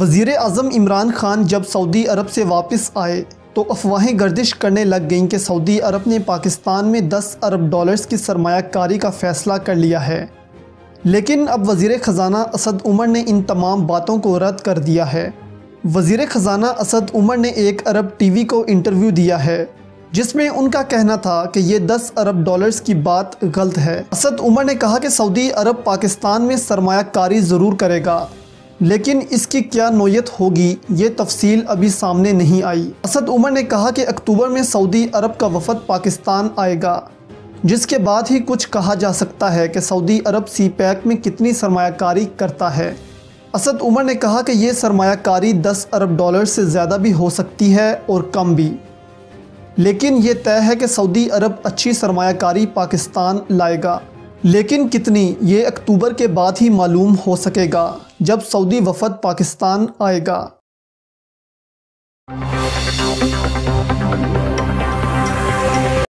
وزیر اعظم عمران خان جب سعودی عرب سے واپس آئے تو افواہیں گردش کرنے لگ گئیں کہ سعودی عرب نے پاکستان میں دس ارب ڈالرز کی سرمایہ کاری کا فیصلہ کر لیا ہے۔ لیکن اب وزیر خزانہ اسد عمر نے ان تمام باتوں کو رد کر دیا ہے۔ وزیر خزانہ اسد عمر نے ایک عرب ٹی وی کو انٹرویو دیا ہے۔ جس میں ان کا کہنا تھا کہ یہ دس ارب ڈالرز کی بات غلط ہے۔ اسد عمر نے کہا کہ سعودی عرب پاکستان میں سرمایہ کاری ضرور کرے گا، لیکن اس کی کیا نوعیت ہوگی یہ تفصیل ابھی سامنے نہیں آئی۔ اسد عمر نے کہا کہ اکتوبر میں سعودی عرب کا وفد پاکستان آئے گا، جس کے بعد ہی کچھ کہا جا سکتا ہے کہ سعودی عرب سی پیک میں کتنی سرمایہ کاری کرتا ہے۔ اسد عمر نے کہا کہ یہ سرمایہ کاری دس ارب ڈالر سے زیادہ بھی ہو سکتی ہے اور کم بھی۔ لیکن یہ طے ہے کہ سعودی عرب اچھی سرمایہ کاری پاکستان لائے گا۔ لیکن کتنی یہ اکتوبر کے بعد ہی معلوم ہو سکے گا جب سعودی وفد پاکستان آئے گا۔